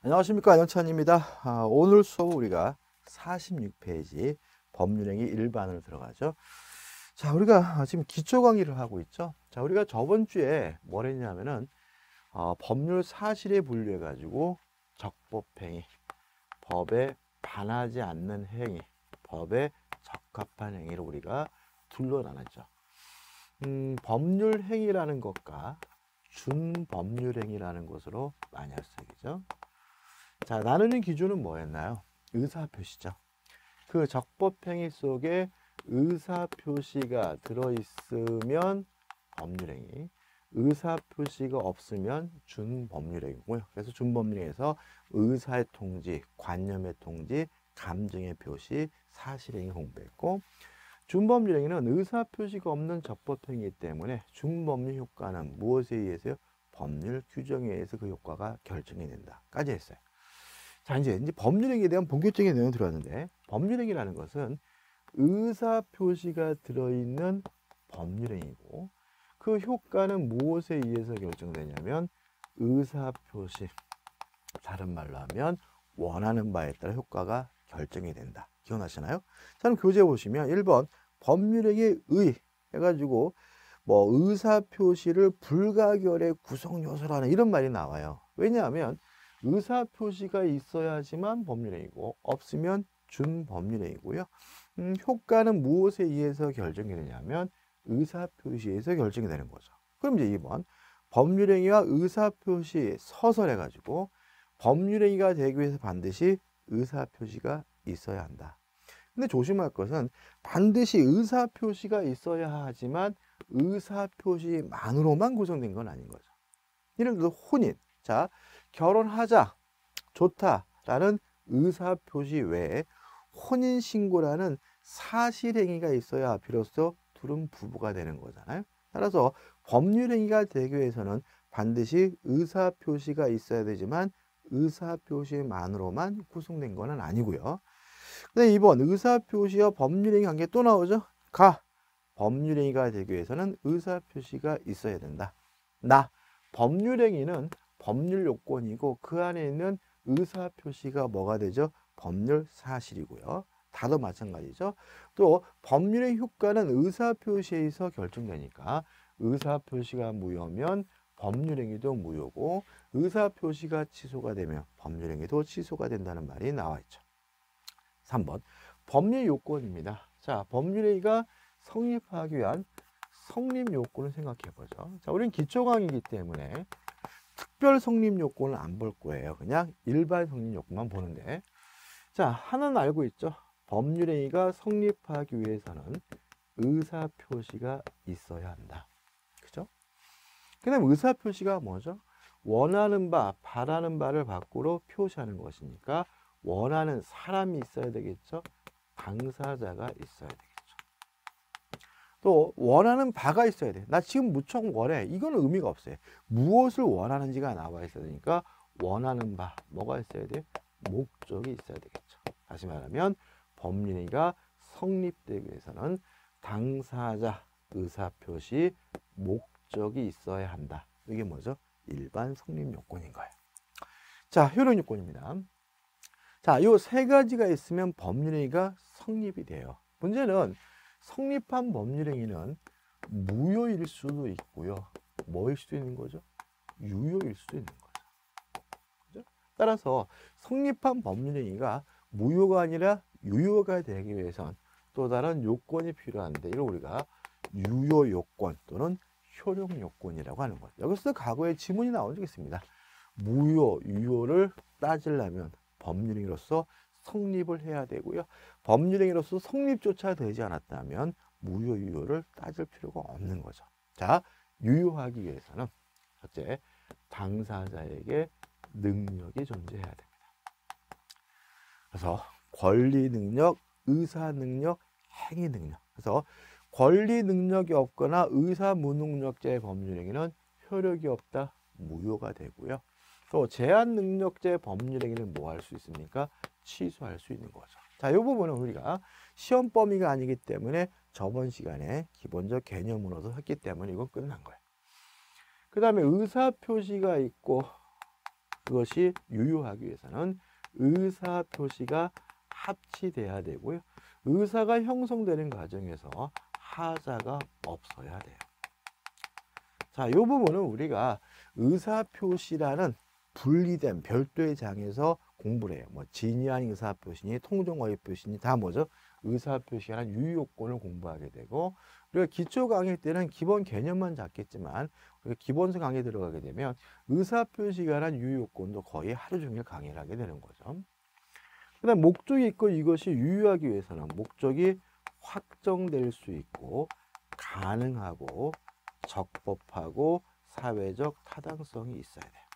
안녕하십니까 안영찬입니다. 아, 오늘 수업 우리가 46페이지 법률행위 일반으로 들어가죠. 자 우리가 지금 기초 강의를 하고 있죠. 자 우리가 저번 주에 뭘 했냐면은 어, 법률 사실에 분류해 가지고 적법행위, 법에 반하지 않는 행위, 법에 적합한 행위를 우리가 둘로 나눴죠. 음, 법률 행위라는 것과 준법률 행위라는 것으로 나뉘었어요. 그죠? 자, 나누는 기준은 뭐였나요? 의사표시죠. 그 적법행위 속에 의사표시가 들어있으면 법률행위, 의사표시가 없으면 준법률행위고요. 그래서 준법률행위에서 의사의 통지, 관념의 통지, 감정의 표시, 사실행위 공부했고 준법률행위는 의사표시가 없는 적법행위이기 때문에 준법률 효과는 무엇에 의해서요? 법률 규정에 의해서 그 효과가 결정이 된다까지 했어요. 자, 이제, 이제 법률행위에 대한 본격적인 내용 들어왔는데, 법률행위라는 것은 의사 표시가 들어있는 법률행위고, 그 효과는 무엇에 의해서 결정되냐면, 의사 표시. 다른 말로 하면, 원하는 바에 따라 효과가 결정이 된다. 기억나시나요? 자, 그럼 교재 보시면 1번, 법률행위 의 해가지고, 뭐, 의사 표시를 불가결의 구성 요소라는 이런 말이 나와요. 왜냐하면, 의사 표시가 있어야지만 법률행위고 없으면 준법률행위고요. 음, 효과는 무엇에 의해서 결정이 되냐면 의사 표시에서 결정이 되는 거죠. 그럼 이제 2번 법률행위와 의사 표시 서설해 가지고 법률행위가 되기 위해서 반드시 의사 표시가 있어야 한다. 근데 조심할 것은 반드시 의사 표시가 있어야 하지만 의사 표시만으로만 구성된 건 아닌 거죠. 예를 들어 혼인. 자, 결혼하자 좋다라는 의사 표시 외에 혼인 신고라는 사실 행위가 있어야 비로소 둘은 부부가 되는 거잖아요. 따라서 법률 행위가 되기 위해서는 반드시 의사 표시가 있어야 되지만 의사 표시만으로만 구성된 것은 아니고요. 근데 이번 의사 표시와 법률 행위 관계 또 나오죠. 가 법률 행위가 되기 위해서는 의사 표시가 있어야 된다. 나 법률 행위는 법률 요건이고 그 안에 있는 의사 표시가 뭐가 되죠? 법률 사실이고요. 다도 마찬가지죠. 또 법률의 효과는 의사 표시에서 결정되니까 의사 표시가 무효면 법률 행위도 무효고 의사 표시가 취소가 되면 법률 행위도 취소가 된다는 말이 나와 있죠. 3번 법률 요건입니다. 자, 법률 행위가 성립하기 위한 성립 요건을 생각해 보죠. 자, 우리는 기초 강의이기 때문에 특별 성립 요건을 안 볼 거예요. 그냥 일반 성립 요건만 보는데. 자, 하나는 알고 있죠. 법률행위가 성립하기 위해서는 의사표시가 있어야 한다. 그죠? 그 다음 의사표시가 뭐죠? 원하는 바, 바라는 바를 밖으로 표시하는 것이니까 원하는 사람이 있어야 되겠죠? 당사자가 있어야 되겠죠. 또 원하는 바가 있어야 돼. 나 지금 무척 원해. 이거는 의미가 없어요. 무엇을 원하는지가 나와 있어야 되니까 원하는 바 뭐가 있어야 돼? 목적이 있어야 되겠죠. 다시 말하면 법률행위가 성립되기 위해서는 당사자 의사표시 목적이 있어야 한다. 이게 뭐죠? 일반 성립 요건인 거예요. 자, 효력 요건입니다. 자, 요 세 가지가 있으면 법률행위가 성립이 돼요. 문제는 성립한 법률행위는 무효일 수도 있고요. 뭐일 수도 있는 거죠? 유효일 수도 있는 거죠. 그죠? 따라서 성립한 법률행위가 무효가 아니라 유효가 되기 위해선 또 다른 요건이 필요한데 이걸 우리가 유효 요건 또는 효력 요건이라고 하는 거죠. 여기서 과거에 지문이 나온 적이 있습니다. 무효, 유효를 따지려면 법률행위로서 성립을 해야 되고요. 법률행위로서 성립조차 되지 않았다면 무효 유효를 따질 필요가 없는 거죠. 자, 유효하기 위해서는 첫째, 당사자에게 능력이 존재해야 됩니다. 그래서 권리 능력, 의사 능력, 행위 능력. 그래서 권리 능력이 없거나 의사 무능력자의 법률행위는 효력이 없다, 무효가 되고요. 또 제한 능력제 법률 행위는 뭐 할 수 있습니까? 취소할 수 있는 거죠. 자, 이 부분은 우리가 시험 범위가 아니기 때문에 저번 시간에 기본적 개념으로도 했기 때문에 이건 끝난 거예요. 그 다음에 의사 표시가 있고 그것이 유효하기 위해서는 의사 표시가 합치돼야 되고요. 의사가 형성되는 과정에서 하자가 없어야 돼요. 자, 이 부분은 우리가 의사 표시라는 분리된 별도의 장에서 공부를 해요. 뭐 진의한 의사 표시니 통정어의 표시니 다 뭐죠? 의사 표시라는 유효권을 공부하게 되고 우리가 기초 강의 때는 기본 개념만 잡겠지만 기본서 강의 들어가게 되면 의사 표시가 란 유효권도 거의 하루 종일 강의를 하게 되는 거죠. 그다음 목적이 있고 이것이 유효하기 위해서는 목적이 확정될 수 있고 가능하고 적법하고 사회적 타당성이 있어야 돼요.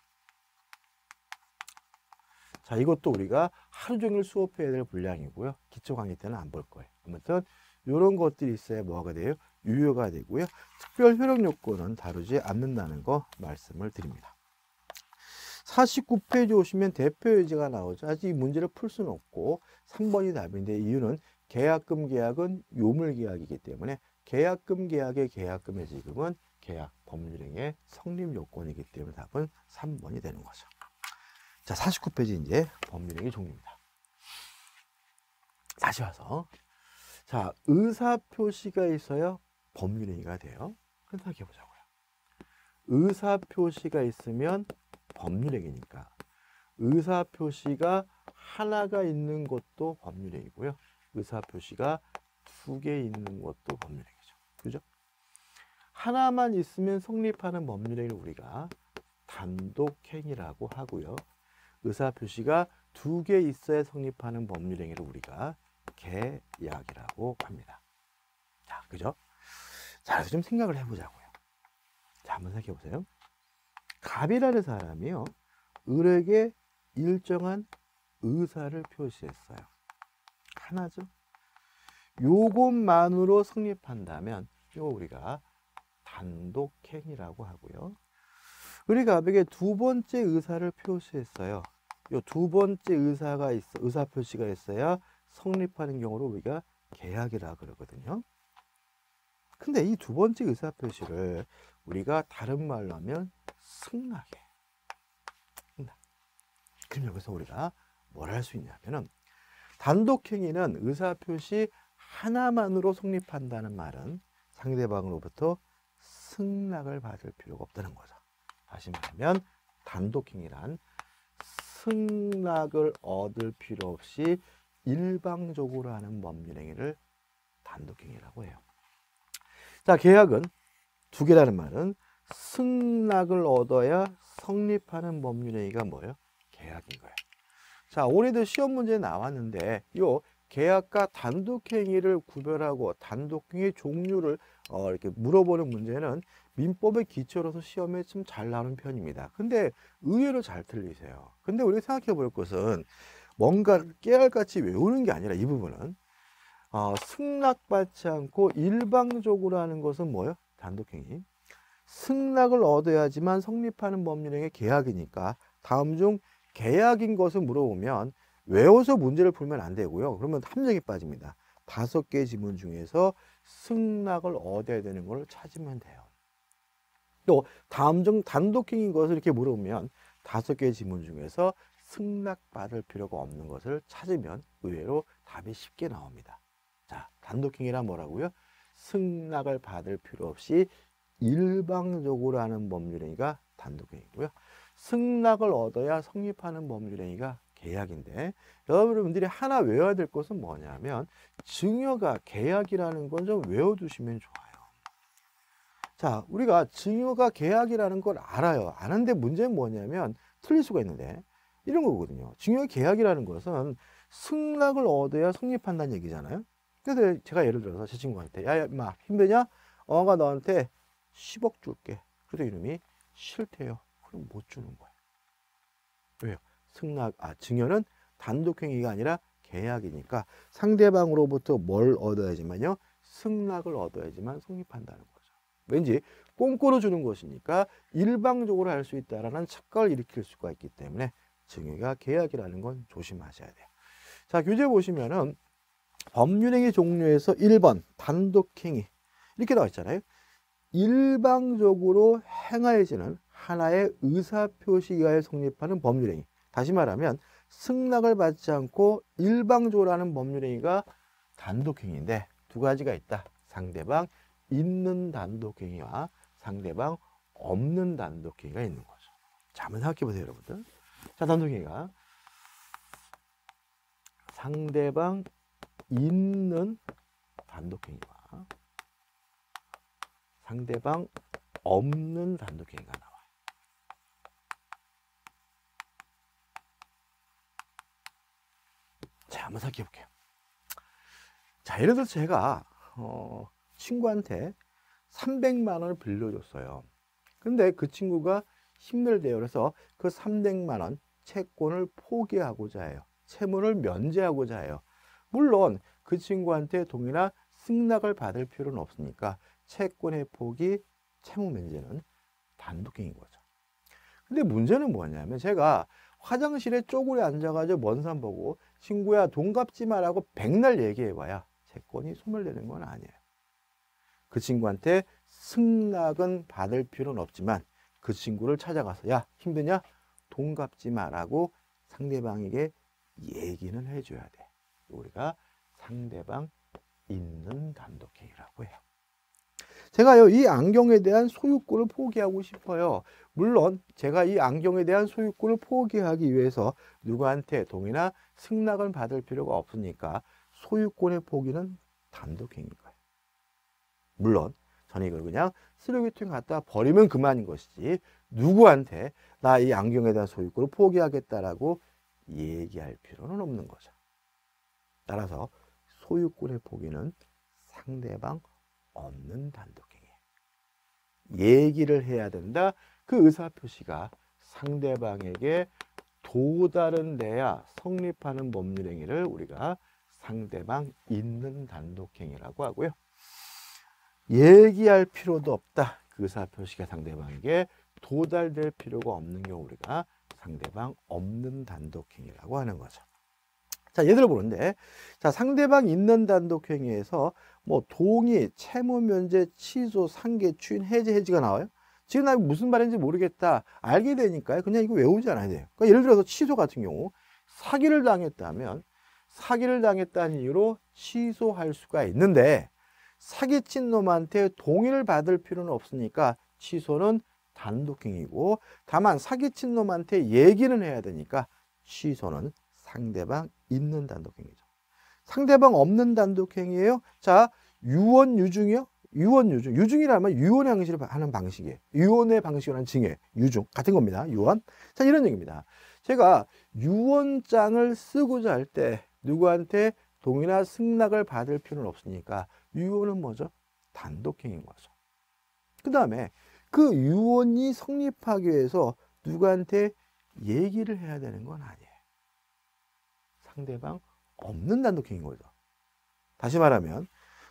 자, 이것도 우리가 하루 종일 수업해야 될 분량이고요. 기초 강의 때는 안 볼 거예요. 아무튼 이런 것들이 있어야 뭐가 돼요? 유효가 되고요. 특별 효력 요건은 다루지 않는다는 거 말씀을 드립니다. 49페이지 오시면 대표 예제가 나오죠. 아직 이 문제를 풀 수는 없고 3번이 답인데 이유는 계약금 계약은 요물 계약이기 때문에 계약금 계약의 계약금의 지급은 계약 법률행위의 성립 요건이기 때문에 답은 3번이 되는 거죠. 자, 49페이지 이제 법률행위 종류입니다. 다시 와서 자, 의사 표시가 있어야 법률행위가 돼요. 생각해 보자고요. 의사 표시가 있으면 법률행위니까 의사 표시가 하나가 있는 것도 법률행위고요. 의사 표시가 두 개 있는 것도 법률행위죠. 그죠? 하나만 있으면 성립하는 법률행위를 우리가 단독행위라고 하고요. 의사 표시가 두 개 있어야 성립하는 법률 행위를 우리가 계약이라고 합니다. 자, 그죠? 자, 그래서 좀 생각을 해보자고요. 자, 한번 생각해 보세요. 갑이라는 사람이요, 을에게 일정한 의사를 표시했어요. 하나죠. 요것만으로 성립한다면, 이거 우리가 단독행위라고 하고요. 우리 갑에게 두 번째 의사를 표시했어요. 이두 번째 의사가 있어, 의사 표시가 있어야 성립하는 경우를 우리가 계약이라 그러거든요. 근데 이 두 번째 의사 표시를 우리가 다른 말로 하면 승낙해. 승낙. 그럼 여기서 우리가 뭘 할 수 있냐면은 단독행위는 의사 표시 하나만으로 성립한다는 말은 상대방으로부터 승낙을 받을 필요가 없다는 거죠. 다시 말하면 단독행위란 승낙을 얻을 필요 없이 일방적으로 하는 법률행위를 단독행위라고 해요. 자, 계약은 두 개라는 말은 승낙을 얻어야 성립하는 법률행위가 뭐예요? 계약인 거예요. 자, 올해도 시험 문제 나왔는데 요 계약과 단독행위를 구별하고 단독행위 종류를 어, 이렇게 물어보는 문제는 민법의 기초로서 시험에 좀 잘 나오는 편입니다. 근데 의외로 잘 틀리세요. 근데 우리 생각해 볼 것은 뭔가 깨알같이 외우는 게 아니라 이 부분은 어, 승낙받지 않고 일방적으로 하는 것은 뭐예요? 단독행위. 승낙을 얻어야지만 성립하는 법률행위 계약이니까 다음 중 계약인 것을 물어보면 외워서 문제를 풀면 안 되고요. 그러면 함정이 빠집니다. 다섯 개 지문 중에서 승낙을 얻어야 되는 걸 찾으면 돼요. 또 다음 중 단독행위인 것을 이렇게 물어보면 다섯 개 지문 중에서 승낙받을 필요가 없는 것을 찾으면 의외로 답이 쉽게 나옵니다. 자, 단독행위란 뭐라고요? 승낙을 받을 필요 없이 일방적으로 하는 법률행위가 단독행위고요. 승낙을 얻어야 성립하는 법률행위가 계약인데 여러분들이 하나 외워야 될 것은 뭐냐면 증여가 계약이라는 건 좀 외워두시면 좋아요. 자, 우리가 증여가 계약이라는 걸 알아요. 아는데 문제는 뭐냐면 틀릴 수가 있는데 이런 거거든요. 증여 계약이라는 것은 승낙을 얻어야 성립한다는 얘기잖아요. 그래서 제가 예를 들어서 제 친구한테 야, 마 힘드냐? 어가 너한테 10억 줄게. 그래서 이름이 싫대요. 그럼 못 주는 거예요. 왜요? 승낙, 아, 증여는 단독행위가 아니라 계약이니까 상대방으로부터 뭘 얻어야지만요? 승낙을 얻어야지만 성립한다는 거죠. 왠지 꼼꼼히 주는 것이니까 일방적으로 할 수 있다라는 착각을 일으킬 수가 있기 때문에 증여가 계약이라는 건 조심하셔야 돼요. 자, 교재 보시면은 법률행위 종류에서 1번 단독행위 이렇게 나와 있잖아요. 일방적으로 행하여지는 하나의 의사표시가에 성립하는 법률행위. 다시 말하면 승낙을 받지 않고 일방적으로 하는 법률행위가 단독행위인데 두 가지가 있다. 상대방 있는 단독행위와 상대방 없는 단독행위가 있는 거죠. 자, 한번 생각해 보세요, 여러분들. 자, 단독행위가 상대방 있는 단독행위와 상대방 없는 단독행위가 나와요. 자, 한번 생각해 볼게요. 자, 예를 들어서 제가 어, 친구한테 300만 원을 빌려줬어요. 근데 그 친구가 힘들대요. 그래서 그 300만 원 채권을 포기하고자 해요. 채무를 면제하고자 해요. 물론 그 친구한테 동일한 승낙을 받을 필요는 없으니까 채권의 포기, 채무 면제는 단독행인 거죠. 근데 문제는 뭐냐면 제가 화장실에 쪼그려 앉아가지고 먼산 보고 친구야 돈 갚지 마라고 백날 얘기해봐야 채권이 소멸되는 건 아니에요. 그 친구한테 승낙은 받을 필요는 없지만 그 친구를 찾아가서 야 힘드냐 돈 갚지 마라고 상대방에게 얘기는 해줘야 돼. 우리가 상대방 있는 단독행위라고 해요. 제가요, 이 안경에 대한 소유권을 포기하고 싶어요. 물론, 제가 이 안경에 대한 소유권을 포기하기 위해서 누구한테 동의나 승낙을 받을 필요가 없으니까 소유권의 포기는 단독행위인 거예요. 물론, 저는 이걸 그냥 쓰레기통에 갖다 버리면 그만인 것이지, 누구한테 나 이 안경에 대한 소유권을 포기하겠다라고 얘기할 필요는 없는 거죠. 따라서 소유권의 포기는 상대방 없는 단독행위. 얘기를 해야 된다. 그 의사표시가 상대방에게 도달은 돼야 성립하는 법률 행위를 우리가 상대방 있는 단독행위라고 하고요. 얘기할 필요도 없다. 그 의사표시가 상대방에게 도달될 필요가 없는 경우 우리가 상대방 없는 단독행위라고 하는 거죠. 자, 예를 보는데, 자, 상대방 있는 단독행위에서 뭐 동의, 채무 면제, 취소, 상계, 추인, 해제, 해지가 나와요. 지금 나 무슨 말인지 모르겠다. 알게 되니까 그냥 이거 외우지 않아야 돼요. 그러니까 예를 들어서 취소 같은 경우 사기를 당했다면 사기를 당했다는 이유로 취소할 수가 있는데 사기친 놈한테 동의를 받을 필요는 없으니까 취소는 단독행위고 다만 사기친 놈한테 얘기는 해야 되니까 취소는 상대방 있는 단독행위죠. 상대방 없는 단독행위예요. 자, 유언 유중이요. 유언 유중. 유중이라면 유언의 방식을 하는 방식이에요. 유언의 방식이라는 징해, 유중 같은 겁니다. 유언. 자, 이런 얘기입니다. 제가 유언장을 쓰고자 할 때 누구한테 동의나 승낙을 받을 필요는 없으니까 유언은 뭐죠? 단독행위인 거죠. 그 다음에 그 유언이 성립하기 위해서 누구한테 얘기를 해야 되는 건 아니에요. 상대방 없는 단독행위인 거죠. 다시 말하면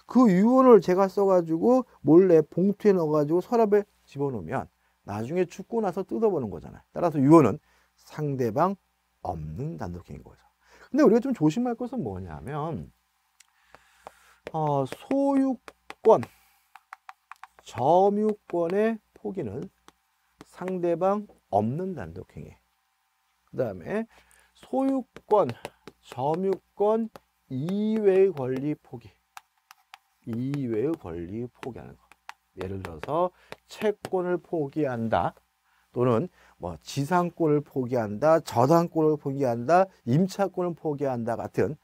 그 유언을 제가 써가지고 몰래 봉투에 넣어가지고 서랍에 집어넣으면 나중에 죽고 나서 뜯어보는 거잖아요. 따라서 유언은 상대방 없는 단독행위인 거죠. 근데 우리가 좀 조심할 것은 뭐냐면 어, 소유권, 점유권의 포기는 상대방 없는 단독행위. 그 다음에 소유권, 점유권 이외의 권리 포기. 이외의 권리 포기하는 거. 예를 들어서 채권을 포기한다. 또는 뭐 지상권을 포기한다, 저당권을 포기한다, 임차권을 포기한다 같은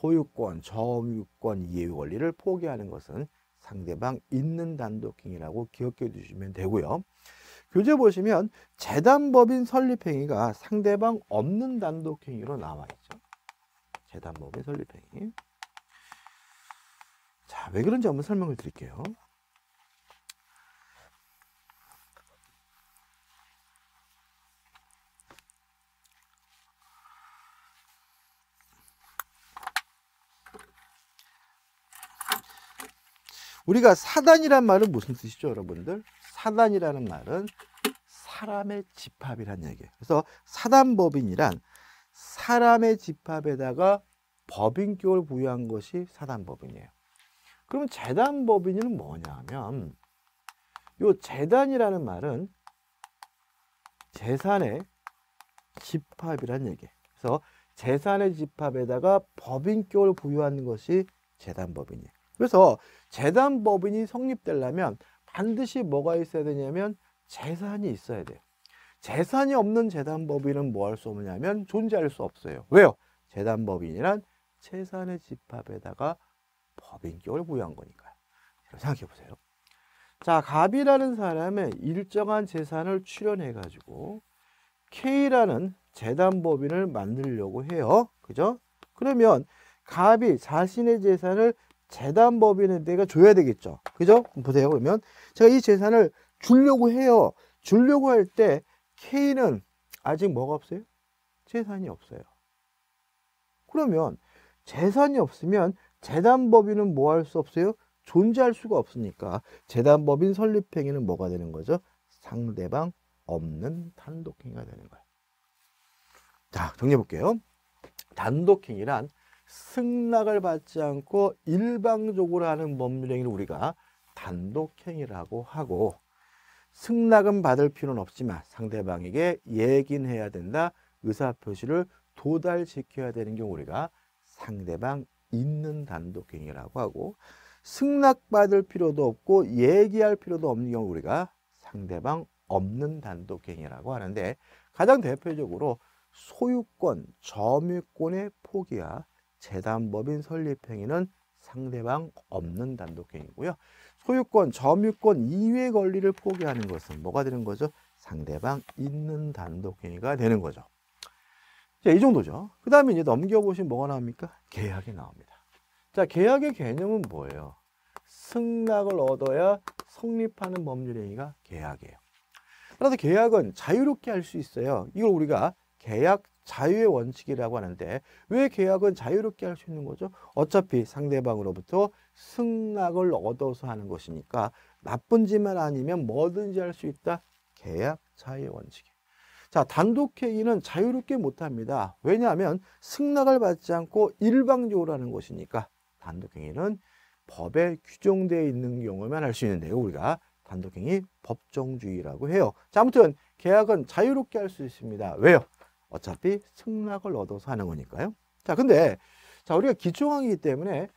소유권, 점유권 이외의 권리를 포기하는 것은 상대방 있는 단독행위라고 기억해 두시면 되고요. 교재 보시면 재단법인 설립행위가 상대방 없는 단독행위로 나와 있죠. 재단법인 설립행위. 자, 왜 그런지 한번 설명을 드릴게요. 우리가 사단이란 말은 무슨 뜻이죠, 여러분들? 사단이라는 말은 사람의 집합이란 얘기예요. 그래서 사단법인이란 사람의 집합에다가 법인격을 부여한 것이 사단법인이에요. 그러면 재단법인은 뭐냐면 요 재단이라는 말은 재산의 집합이란 얘기. 그래서 재산의 집합에다가 법인격을 부여하는 것이 재단법인이에요. 그래서 재단법인이 성립되려면 반드시 뭐가 있어야 되냐면 재산이 있어야 돼요. 재산이 없는 재단법인은 뭐 할 수 없냐면 존재할 수 없어요. 왜요? 재단법인이란 재산의 집합에다가 법인격을 부여한 거니까요. 생각해 보세요. 자, 갑이라는 사람의 일정한 재산을 출연해 가지고 K라는 재단법인을 만들려고 해요. 그죠? 그러면 갑이 자신의 재산을 재단법인에다가 줘야 되겠죠. 그죠? 보세요. 그러면 제가 이 재산을 주려고 해요. 주려고 할 때 K는 아직 뭐가 없어요? 재산이 없어요. 그러면 재산이 없으면 재단법인은 뭐 할 수 없어요? 존재할 수가 없으니까 재단법인 설립행위는 뭐가 되는 거죠? 상대방 없는 단독행위가 되는 거예요. 자, 정리해 볼게요. 단독행위란 승낙을 받지 않고 일방적으로 하는 법률행위를 우리가 단독행위라고 하고 승낙은 받을 필요는 없지만 상대방에게 얘기는 해야 된다. 의사표시를 도달시켜야 되는 경우 우리가 상대방 있는 단독행위라고 하고 승낙받을 필요도 없고 얘기할 필요도 없는 경우 우리가 상대방 없는 단독행위라고 하는데 가장 대표적으로 소유권, 점유권의 포기와 재단법인 설립행위는 상대방 없는 단독행위고요. 소유권, 점유권 이외의 권리를 포기하는 것은 뭐가 되는 거죠? 상대방 있는 단독행위가 되는 거죠. 자, 이 정도죠. 그 다음에 이제 넘겨보시면 뭐가 나옵니까? 계약이 나옵니다. 자, 계약의 개념은 뭐예요? 승낙을 얻어야 성립하는 법률행위가 계약이에요. 따라서 계약은 자유롭게 할 수 있어요. 이걸 우리가 계약 자유의 원칙이라고 하는데 왜 계약은 자유롭게 할 수 있는 거죠? 어차피 상대방으로부터 승낙을 얻어서 하는 것이니까 나쁜 짓만 아니면 뭐든지 할 수 있다. 계약 자유의 원칙이에요. 자, 단독회의는 자유롭게 못 합니다. 왜냐하면 승낙을 받지 않고 일방적으로 하는 것이니까 단독 행위는 법에 규정되어 있는 경우만 할 수 있는데요. 우리가 단독 행위 법정주의라고 해요. 자, 아무튼 계약은 자유롭게 할 수 있습니다. 왜요? 어차피 승낙을 얻어서 하는 거니까요. 자, 근데 자, 우리가 기초강의이기 때문에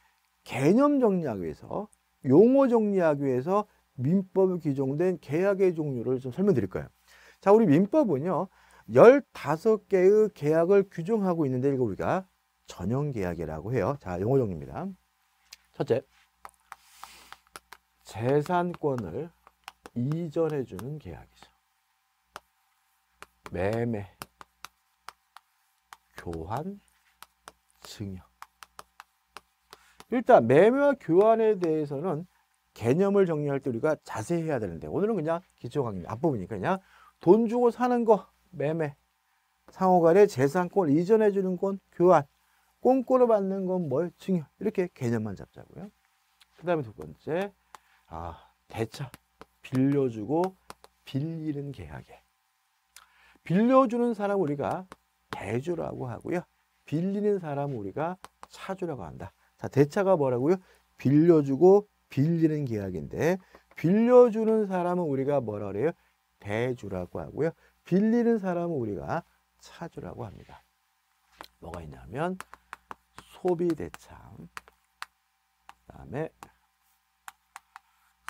개념 정리하기 위해서 용어 정리하기 위해서 민법에 규정된 계약의 종류를 좀 설명드릴 거예요. 자, 우리 민법은요. 15개의 계약을 규정하고 있는데 이거 우리가 전형 계약이라고 해요. 자, 용어 정리입니다. 첫째, 재산권을 이전해 주는 계약이죠. 매매, 교환, 증여. 일단 매매와 교환에 대해서는 개념을 정리할 때 우리가 자세히 해야 되는데 오늘은 그냥 기초 강의 앞부분이니까 그냥 돈 주고 사는 거 매매, 상호간에 재산권을 이전해 주는 건 교환, 꼼꼬로 받는 건 뭘? 증여. 이렇게 개념만 잡자고요. 그 다음에 두 번째 아, 대차. 빌려주고 빌리는 계약에. 빌려주는 사람 우리가 대주라고 하고요. 빌리는 사람 우리가 차주라고 한다. 자, 대차가 뭐라고요? 빌려주고 빌리는 계약인데 빌려주는 사람은 우리가 뭐라 그래요? 대주라고 하고요. 빌리는 사람은 우리가 차주라고 합니다. 뭐가 있냐면 소비대차, 그 다음에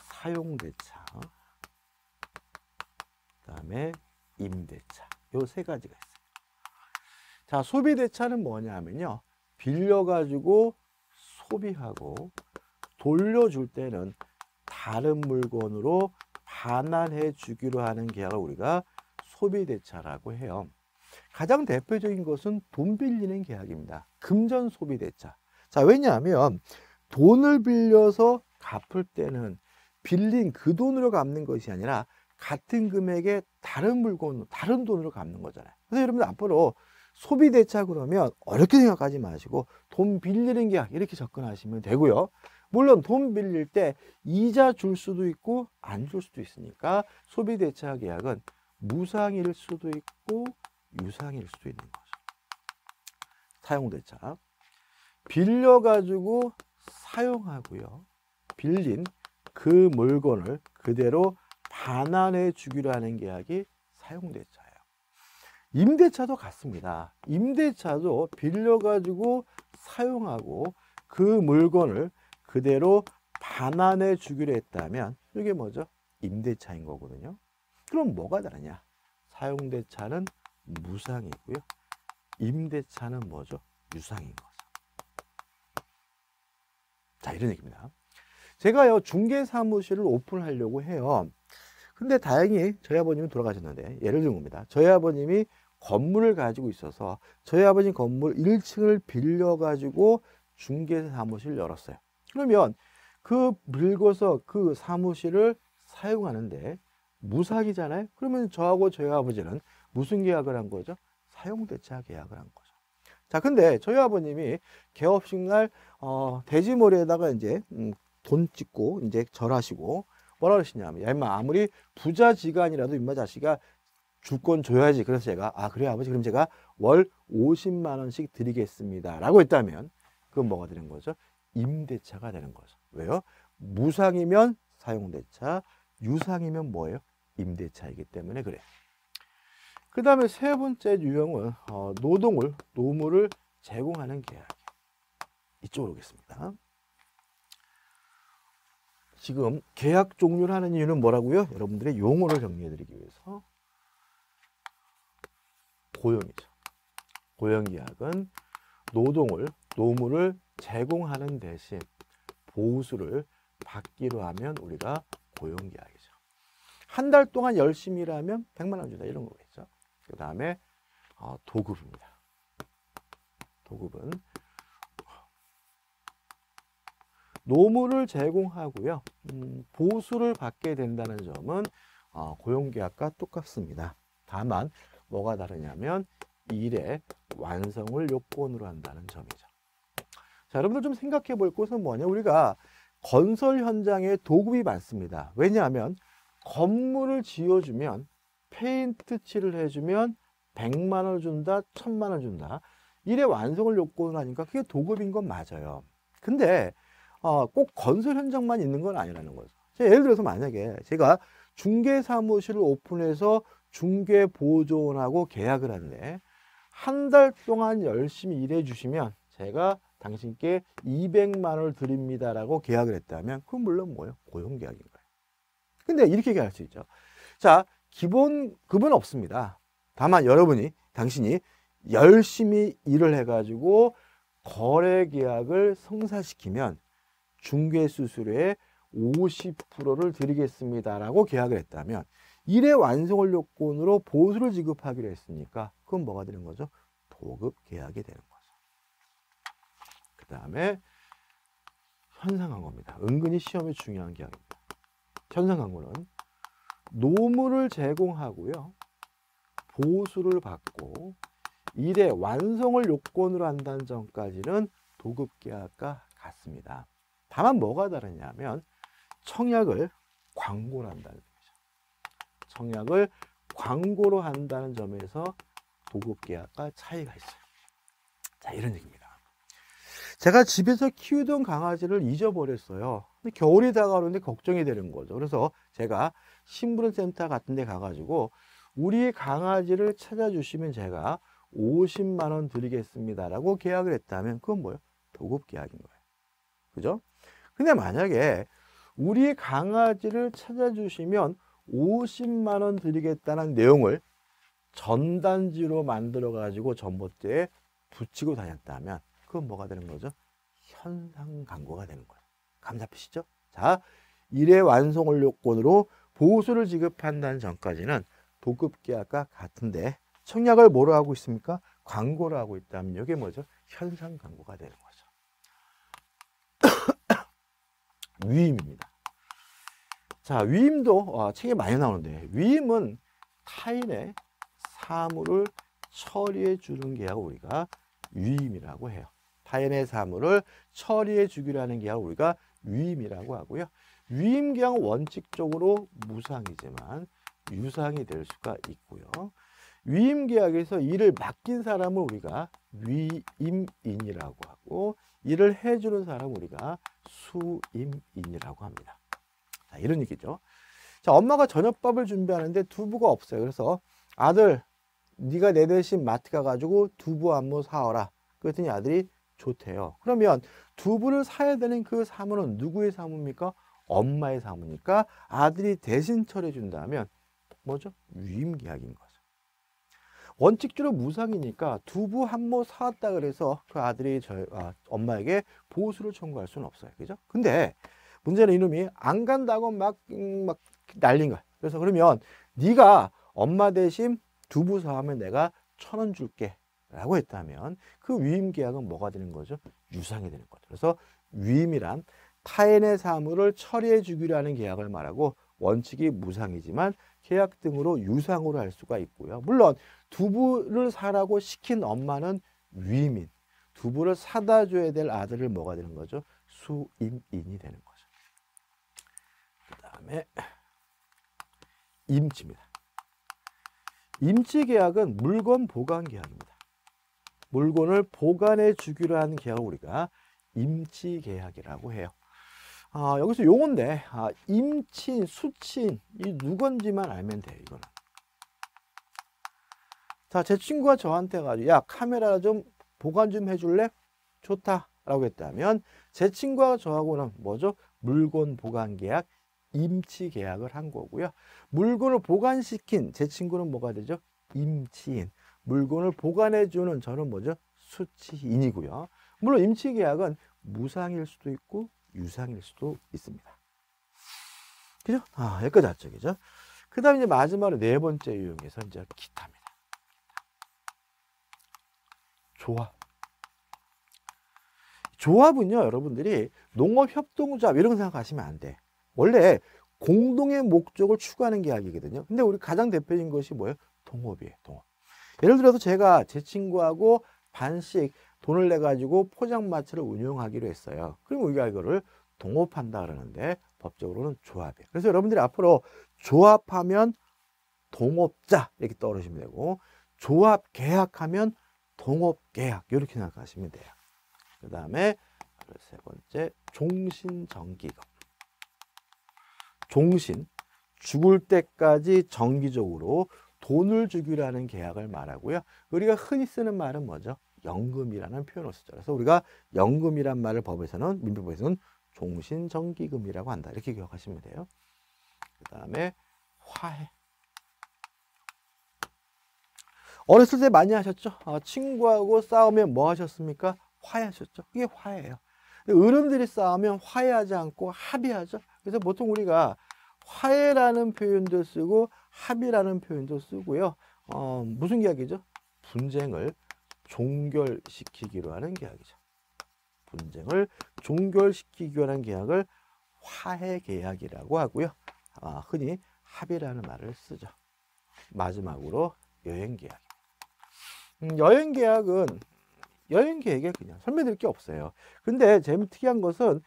사용대차, 그 다음에 임대차. 요 세 가지가 있어요. 자, 소비 대차는 뭐냐 하면요. 빌려가지고 소비하고 돌려줄 때는 다른 물건으로 반환해 주기로 하는 계약을 우리가 소비 대차라고 해요. 가장 대표적인 것은 돈 빌리는 계약입니다. 금전 소비 대차. 자, 왜냐하면 돈을 빌려서 갚을 때는 빌린 그 돈으로 갚는 것이 아니라 같은 금액의 다른 물건, 다른 돈으로 갚는 거잖아요. 그래서 여러분 앞으로 소비 대차 그러면 어렵게 생각하지 마시고 돈 빌리는 계약 이렇게 접근하시면 되고요. 물론 돈 빌릴 때 이자 줄 수도 있고 안 줄 수도 있으니까 소비 대차 계약은 무상일 수도 있고 유상일 수도 있는 거죠. 사용 대차. 빌려 가지고 사용하고요. 빌린 그 물건을 그대로 반환해 주기로 하는 계약이 사용 대차예요. 임대차도 같습니다. 임대차도 빌려가지고 사용하고 그 물건을 그대로 반환해 주기로 했다면 이게 뭐죠? 임대차인 거거든요. 그럼 뭐가 다르냐? 사용대차는 무상이고요. 임대차는 뭐죠? 유상인 거죠. 자, 이런 얘기입니다. 제가요, 중개사무실을 오픈하려고 해요. 근데 다행히 저희 아버님이 돌아가셨는데, 예를 든 겁니다. 저희 아버님이 건물을 가지고 있어서 저희 아버님 건물 1층을 빌려 가지고 중개사무실 열었어요. 그러면 그 빌고서 그 사무실을 사용하는데 무사기잖아요. 그러면 저하고 저희 아버지는 무슨 계약을 한 거죠? 사용대차 계약을 한 거죠. 자, 근데 저희 아버님이 개업식 날, 어, 돼지머리에다가 이제, 음, 돈 찍고, 이제 절하시고, 뭐라 그러시냐면, 야, 임마, 아무리 부자지간이라도 임마 자식아, 주권 줘야지. 그래서 제가, 아, 그래요, 아버지. 그럼 제가 월 50만 원씩 드리겠습니다. 라고 했다면, 그건 뭐가 되는 거죠? 임대차가 되는 거죠. 왜요? 무상이면 사용대차, 유상이면 뭐예요? 임대차이기 때문에 그래. 그 다음에 세 번째 유형은 어, 노동을, 노무를 제공하는 계약. 이쪽으로 오겠습니다. 지금 계약 종료를 하는 이유는 뭐라고요? 여러분들의 용어를 정리해 드리기 위해서 고용이죠. 고용계약은 노동을, 노무를 제공하는 대신 보수를 받기로 하면 우리가 고용계약이죠. 한 달 동안 열심히 일하면 100만 원 준다 이런 거겠죠. 그 다음에 어, 도급입니다. 도급은 노무를 제공하고요. 음, 보수를 받게 된다는 점은 어, 고용계약과 똑같습니다. 다만 뭐가 다르냐면 일의 완성을 요건으로 한다는 점이죠. 자, 여러분들 좀 생각해 볼 것은 뭐냐? 우리가 건설 현장에 도급이 많습니다. 왜냐하면 건물을 지어주면 페인트 칠을 해주면 100만 원 준다, 1000만 원 준다. 일의 완성을 요건을 하니까 그게 도급인 건 맞아요. 근데 어, 꼭 건설 현장만 있는 건 아니라는 거죠. 예를 들어서 만약에 제가 중개 사무실을 오픈해서 중개 보조원하고 계약을 하는데 한 달 동안 열심히 일해 주시면 제가 당신께 200만 원을 드립니다라고 계약을 했다면 그건 물론 뭐예요? 고용 계약인 거예요. 근데 이렇게 계약할 수 있죠. 자, 기본 급은 없습니다. 다만 여러분이 당신이 열심히 일을 해 가지고 거래 계약을 성사시키면 중개 수수료의 50%를 드리겠습니다라고 계약을 했다면 일의 완성을 요건으로 보수를 지급하기로 했으니까 그건 뭐가 되는 거죠? 도급 계약이 되는 거죠. 그 다음에 현상광고입니다. 은근히 시험에 중요한 계약입니다. 현상광고는 노무를 제공하고요. 보수를 받고 일의 완성을 요건으로 한다는 점까지는 도급계약과 같습니다. 다만 뭐가 다르냐면 청약을 광고로 한다는. 청약을 광고로 한다는 점에서 도급 계약과 차이가 있어요. 자, 이런 얘기입니다. 제가 집에서 키우던 강아지를 잊어버렸어요. 근데 겨울이 다가오는데 걱정이 되는 거죠. 그래서 제가 신부름센터 같은 데 가가지고 우리 강아지를 찾아주시면 제가 50만 원 드리겠습니다라고 계약을 했다면 그건 뭐예요? 도급 계약인 거예요. 그죠? 근데 만약에 우리 강아지를 찾아주시면 50만 원 드리겠다는 내용을 전단지로 만들어 가지고 전봇대에 붙이고 다녔다면 그건 뭐가 되는 거죠? 현상 광고가 되는 거예요. 감 잡히시죠? 자, 일의 완성을 요건으로 보수를 지급한다는 전까지는 도급계약과 같은데 청약을 뭐로 하고 있습니까? 광고를 하고 있다면 이게 뭐죠? 현상 광고가 되는 거죠. 위임입니다. 자, 위임도 어, 책에 많이 나오는데 위임은 타인의 사물을 처리해 주는 계약을 우리가 위임이라고 해요. 타인의 사물을 처리해 하는 계약을 우리가 위임이라고 하고요. 위임 계약은 원칙적으로 무상이지만 유상이 될 수가 있고요. 위임 계약에서 일을 맡긴 사람을 우리가 위임인이라고 하고 일을 해주는 사람을 우리가 수임인이라고 합니다. 자, 이런 얘기죠. 자, 엄마가 저녁밥을 준비하는데 두부가 없어요. 그래서 아들 네가 내 대신 마트 가가지고 두부 한 모 사오라. 그랬더니 아들이 좋대요. 그러면 두부를 사야 되는 그 사무는 누구의 사무입니까? 엄마의 사무니까 아들이 대신 처리해 준다면 뭐죠? 위임계약인 거죠. 원칙적으로 무상이니까 두부 한 모 사왔다 그래서 그 아들이 저 아, 엄마에게 보수를 청구할 수는 없어요. 그죠? 근데 문제는 이놈이 안 간다고 막, 음, 막 날린 거야. 그래서 그러면 네가 엄마 대신 두부 사하면 내가 천 원 줄게. 라고 했다면 그 위임 계약은 뭐가 되는 거죠? 유상이 되는 거죠. 그래서 위임이란 타인의 사물을 처리해 주기로 하는 계약을 말하고 원칙이 무상이지만 계약 등으로 유상으로 할 수가 있고요. 물론 두부를 사라고 시킨 엄마는 위임인, 두부를 사다 줘야 될 아들을 뭐가 되는 거죠? 수임인이 되는. 그 다음에 임치입니다. 임치 계약은 물건 보관 계약입니다. 물건을 보관해 주기로 하는 계약을 우리가 임치 계약이라고 해요. 아, 여기서 용어인데 아, 임친, 수친 이 누군지만 알면 돼요. 이거는. 자, 제 친구가 저한테 가지고 야 카메라 좀 보관 좀 해줄래? 좋다라고 했다면 제 친구가 저하고는 뭐죠? 물건 보관 계약, 임치 계약을 한 거고요. 물건을 보관시킨 제 친구는 뭐가 되죠? 임치인. 물건을 보관해 주는 저는 뭐죠? 수치인이고요. 물론 임치 계약은 무상일 수도 있고 유상일 수도 있습니다. 그죠? 아, 여기까지 왔죠. 그 다음에 이제 마지막으로 네 번째 유형에서 이제 기타입니다. 조합. 조합은요, 여러분들이 농업협동조합 이런 거 생각하시면 안 돼. 원래 공동의 목적을 추구하는 계약이거든요. 근데 우리 가장 대표적인 것이 뭐예요? 동업이에요, 동업. 예를 들어서 제가 제 친구하고 반씩 돈을 내 가지고 포장마차를 운영하기로 했어요. 그럼 우리가 이거를 동업한다 그러는데 법적으로는 조합이에요. 그래서 여러분들이 앞으로 조합하면 동업자 이렇게 떠오르시면 되고 조합 계약하면 동업 계약 이렇게 생각하시면 돼요. 그 다음에 세 번째 종신정기금. 종신 죽을 때까지 정기적으로 돈을 주기로 하는 계약을 말하고요. 우리가 흔히 쓰는 말은 뭐죠? 연금이라는 표현을 쓰죠. 그래서 우리가 연금이란 말을 법에서는 민법에서는 종신정기금이라고 한다. 이렇게 기억하시면 돼요. 그 다음에 화해. 어렸을 때 많이 하셨죠? 아, 친구하고 싸우면 뭐 하셨습니까? 화해하셨죠? 그게 화해예요. 어른들이 싸우면 화해하지 않고 합의하죠. 그래서 보통 우리가 화해라는 표현도 쓰고 합의라는 표현도 쓰고요. 어, 무슨 계약이죠? 분쟁을 종결시키기로 하는 계약이죠. 분쟁을 종결시키기로 하는 계약을 화해 계약이라고 하고요. 아, 흔히 합의라는 말을 쓰죠. 마지막으로 여행 계약. 음, 여행 계약은 여행 계획에 그냥 설명드릴 게 없어요. 근데 재미 특이한 것은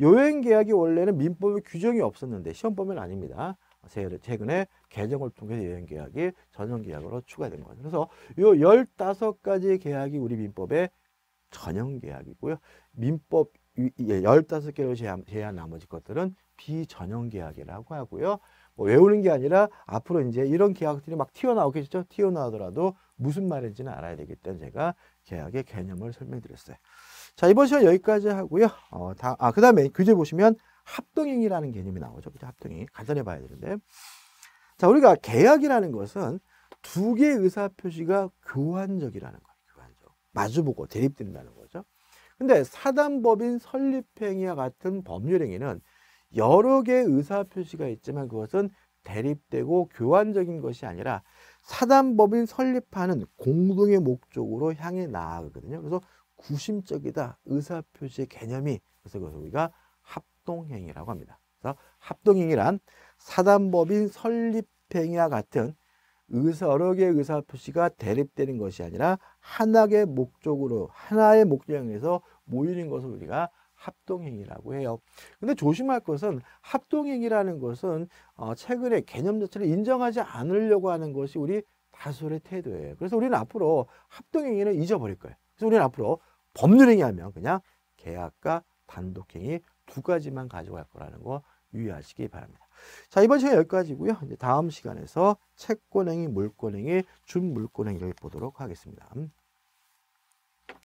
여행 계약이 원래는 민법에 규정이 없었는데 시험 보면 아닙니다. 최근에 개정을 통해서 여행 계약이 전용 계약으로 추가된 거죠. 그래서 요 15가지 계약이 우리 민법의 전용 계약이고요. 민법 15개로 제한, 제한 나머지 것들은 비전용 계약이라고 하고요. 뭐 외우는 게 아니라 앞으로 이제 이런 계약들이 막 튀어나오겠죠. 튀어나오더라도 무슨 말인지는 알아야 되기 때문에 제가 계약의 개념을 설명드렸어요. 자, 이번 시간 여기까지 하고요. 어, 다, 아, 그 다음에 교재 보시면 합동행위라는 개념이 나오죠. 그죠? 합동행위. 간단히 봐야 되는데. 자, 우리가 계약이라는 것은 두 개의 의사표시가 교환적이라는 거예요. 교환적. 마주보고 대립된다는 거죠. 근데 사단법인 설립행위와 같은 법률행위는 여러 개의 의사표시가 있지만 그것은 대립되고 교환적인 것이 아니라 사단법인 설립하는 공동의 목적으로 향해 나아가거든요. 그래서 구심적이다. 의사표시의 개념이 그래서 그것을 우리가 합동행위라고 합니다. 그래서 합동행위란 사단법인 설립행위와 같은 의사 여러 개의 의사표시가 대립되는 것이 아니라 하나의 목적으로 하나의 목적에서 모이는 것을 우리가 합동행위라고 해요. 근데 조심할 것은 합동행위라는 것은 어, 최근에 개념 자체를 인정하지 않으려고 하는 것이 우리 다수의 태도예요. 그래서 우리는 앞으로 합동행위는 잊어버릴 거예요. 그래서 우리는 앞으로 법률 행위 하면 그냥 계약과 단독행위 두 가지만 가져갈 거라는 거 유의하시기 바랍니다. 자, 이번 시간 여기까지고요. 이제 다음 시간에서 채권행위, 물권행위, 준물권행위를 보도록 하겠습니다.